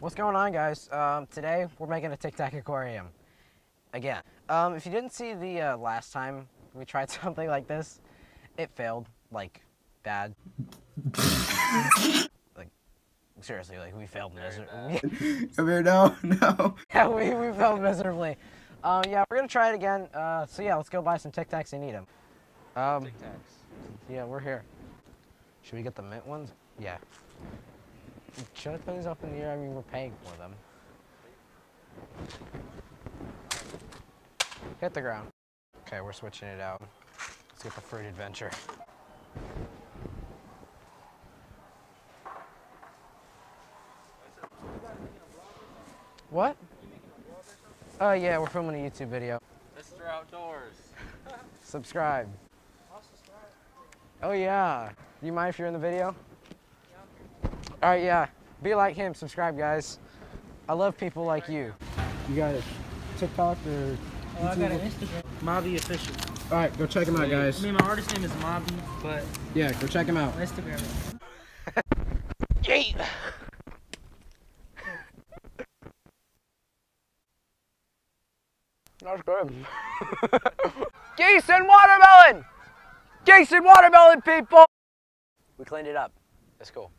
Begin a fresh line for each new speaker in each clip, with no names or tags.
What's going on, guys? Um, today we're making a Tic Tac aquarium again. Um, if you didn't see the uh, last time we tried something like this, it failed like bad. like seriously, like we failed miserably.
Come here, no, no.
yeah, we, we failed miserably. Um, yeah, we're gonna try it again. Uh, so yeah, let's go buy some Tic Tacs and eat them. Um,
Tic Tacs.
yeah, we're here. Should we get the mint ones? Yeah. Should I put these up in the air? I mean, we're paying for them. Hit the ground. Okay, we're switching it out. Let's get the fruit adventure. What? Oh yeah, we're filming a YouTube video.
Mr. Outdoors.
Subscribe. Oh yeah. Do you mind if you're in the video? All right, yeah. Be like him. Subscribe, guys. I love people like you. You got a TikTok or?
Oh, I got an Instagram. Mabii official.
All right, go check him out, guys.
I mean, my artist name is Mabii, but
Yeah, go check him out.
Instagram.
Yeet. That's good. Geese and watermelon! Geese and watermelon, people! We cleaned it up. That's cool.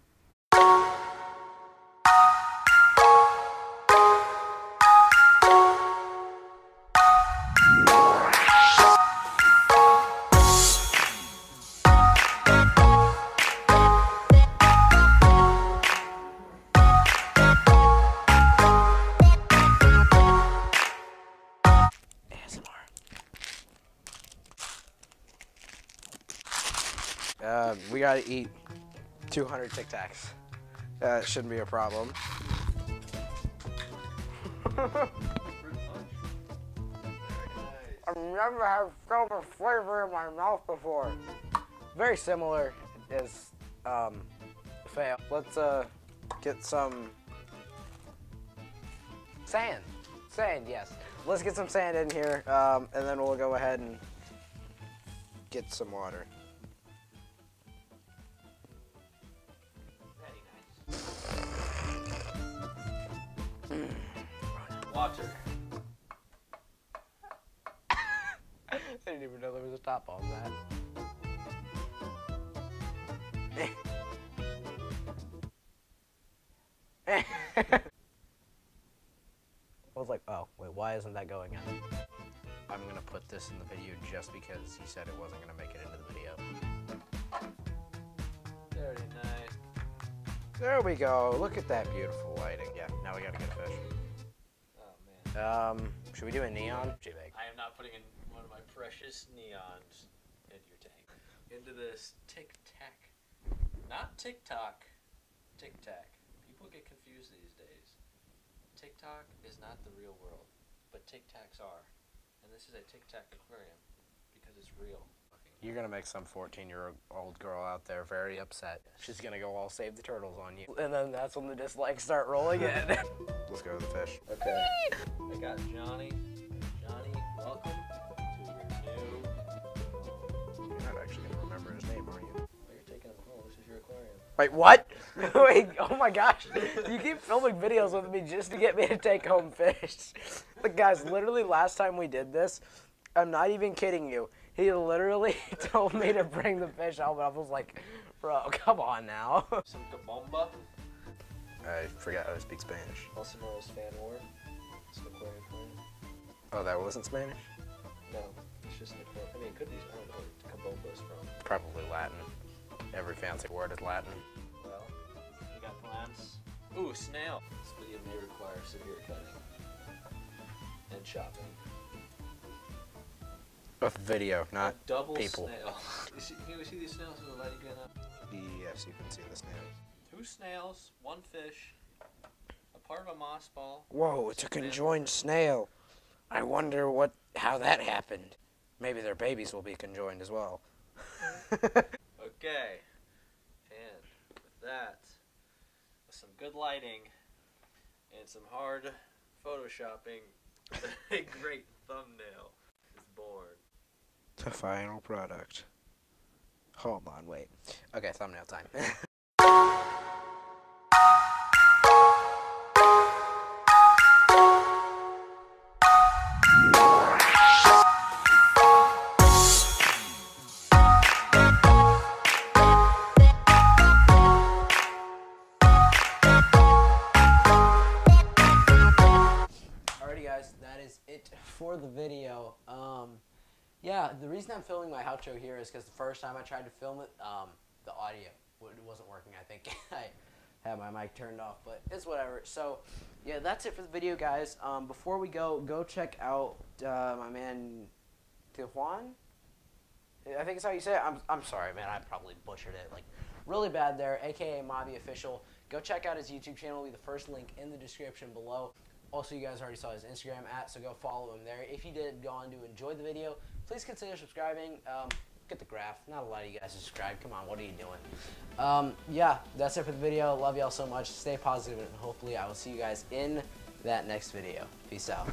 Uh, we gotta eat 200 Tic Tacs. That shouldn't be a problem. I've never had so much flavor in my mouth before. Very similar is um, fail. Let's uh, get some sand. Sand, yes. Let's get some sand in here, um, and then we'll go ahead and get some water. I didn't even know there was a top on that. I was like, oh, wait, why isn't that going in? I'm gonna put this in the video just because he said it wasn't gonna make it into the video.
Very nice.
There we go. Look at that beautiful lighting. Yeah, now we gotta get a fish. Um, should we do a neon? J-Bag.
I am not putting in one of my precious neons into your tank. Into this Tic Tac. Not TikTok. Tic Tac. People get confused these days. TikTok is not the real world, but Tic Tacs are. And this is a Tic Tac aquarium because it's real.
You're gonna make some 14 year old girl out there very upset. She's gonna go all save the turtles on you. And then that's when the dislikes start rolling in. Let's go to the fish.
Okay. I got Johnny. Johnny, welcome to your new.
You're not actually gonna remember his name, are you?
Oh, you're taking him oh, home. This is your aquarium.
Wait, what? Wait, oh my gosh. You keep filming videos with me just to get me to take home fish. But guys, literally last time we did this, I'm not even kidding you. He literally told me to bring the fish out, but I was like, bro, come on now.
Some cabomba.
I forgot how to speak Spanish.
Also known as fanwort. It's an aquarium for you.
Oh, that wasn't Spanish?
No, it's just an aquarium. I mean, it could be. I don't know where cabomba is from.
Probably Latin. Every fancy word is Latin.
Well, we got plants. Ooh, snail. This video may require severe cutting and chopping.
A video, not
A double
people.
snail. You see, can we see these snails with the lighting going up?
Yes, you can see the snails.
Two snails, one fish, a part of a moss ball.
Whoa, it's a conjoined snail. I wonder what how that happened. Maybe their babies will be conjoined as well.
Okay. And with that, with some good lighting and some hard photoshopping, a great thumbnail is born
to final product. Hold on, wait. Okay, thumbnail time. Alrighty guys, that is it for the video. Um, yeah, the reason I'm filming my outro here is because the first time I tried to film it, um, the audio wasn't working. I think I had my mic turned off, but it's whatever. So, yeah, that's it for the video, guys. Um, before we go, go check out uh, my man Tijuan. I think it's how you say it. I'm, I'm sorry, man. I probably butchered it like really bad there. AKA Mabii Official. Go check out his YouTube channel. Will be the first link in the description below. Also, you guys already saw his Instagram at, so go follow him there. If you did go on to enjoy the video, please consider subscribing. Um, get the graph. Not a lot of you guys subscribe. Come on, what are you doing? Um, yeah, that's it for the video. Love y'all so much. Stay positive, and hopefully I will see you guys in that next video. Peace out.